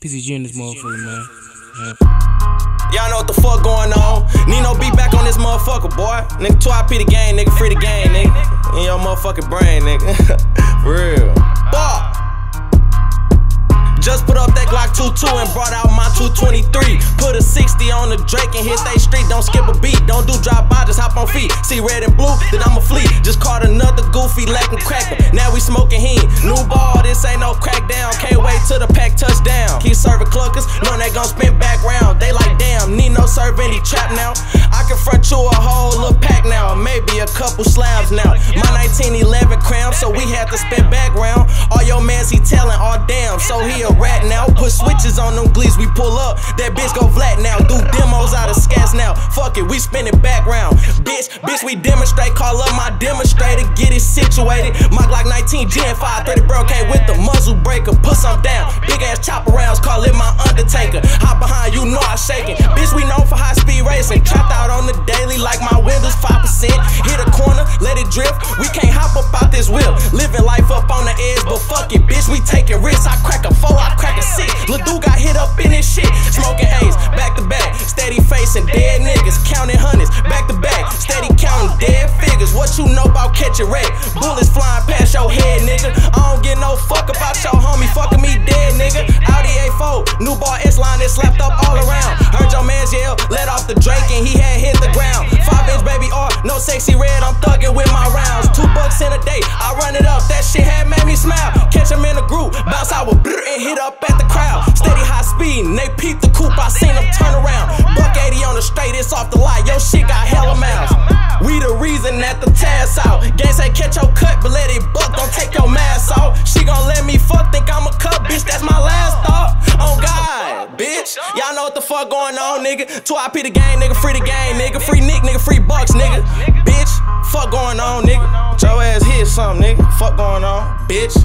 PCG in this motherfucker, man. Yeah. Y'all know what the fuck going on. Nino be back on this motherfucker, boy. Nigga, 2IP the game, nigga, free the game, nigga. In your motherfucking brain, nigga. For real. Fuck. Just put up that Glock 22 and brought out my 223. Put a 60 on the Drake and hit they street. Don't skip a beat, don't do drop by, just hop on feet. See red and blue, then I'ma flee. Just caught another goofy lacking cracker. Now we smoking heat. New ball, this ain't no crackdown. Can't wait till the pack touchdown. Keep serving cluckers, knowing they gon' spin back round. They like, damn, need no serve any trap now. I can front you a whole little pack now, maybe a couple slabs now. My 1911 crown, so we had to spin back round. All your mans he telling, all damn, so he a rat now. Put switches on them glees, we pull up. That bitch go flat now. Do demos out of scats now. Fuck it, we spin it background. Bitch, bitch, we demonstrate. Call up my demonstrator, get it situated. My Glock 19 Gen 530 bro came with the muzzle breaker. Put some down. Big ass chopper rounds, call it my Undertaker. Hop behind, you know I shaking. Bitch, we known for high speed racing. Trapped out on the daily like my windows 5%. Hit a corner, let it drift. We can't hop up out this wheel. Living life up on the edge, but fuck it, bitch, we taking risks. I crack a four I crack a six. Dude got hit up in his shit. Smoking A's, back to back. Steady facing dead niggas. Counting What you know about catching wreck? Bullets flying past your head, nigga. I don't get no fuck about your homie fucking me dead, nigga. Audi A4, new bar S line that slapped up all around. Heard your man's yell, let off the Drake and he had hit the ground. Five inch baby R, no Sexyy Red, I'm thugging with my rounds. Two bucks in a day, I run it up. That shit had made me smile. Catch him in a group, bounce out with and hit up at the crowd. Steady high speed, and they peep the coupe, I seen them turn around. Buck 80 on the straight, it's off the lot. Yo, shit got hella miles. We the reason that the task out. Gang say catch your cut, but let it buck, don't take your mask off. She gon' let me fuck, think I'm a cut, bitch, that's my last thought. Oh God, bitch. Y'all know what the fuck going on, nigga. 2IP the game, nigga, free the game, nigga. Free Nick, nigga, free Bucks, nigga. Bitch, fuck going on, nigga. Your ass hit something, nigga. Fuck going on, bitch.